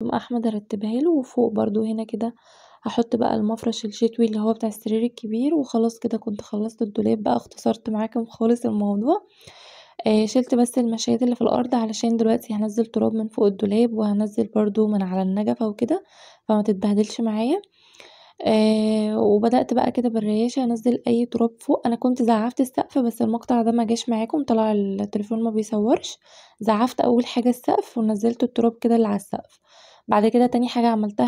لون أحمد ارتبهاله وفوق برضو هنا كدا هحط بقي المفرش الشتوي اللي هو بتاع السرير الكبير وخلاص كدا كنت خلصت الدولاب بقي اختصرت معاكم خالص الموضوع. شيلت بس المشايات اللي في الأرض عشان دلوقتي هنزل تراب من فوق الدولاب وهنزل برضو من علي النجفة وكدا فمتتبهدلش معايا. وبدأت بقي كدا بالرياشة أنزل أي تراب فوق. أنا كنت زعفت السقف بس المقطع دا مجاش معاكم طلع التليفون مبيصورش زعفت أول حاجة السقف ونزلت التراب كدا اللي علي السقف. بعد كدا تاني حاجة عملتها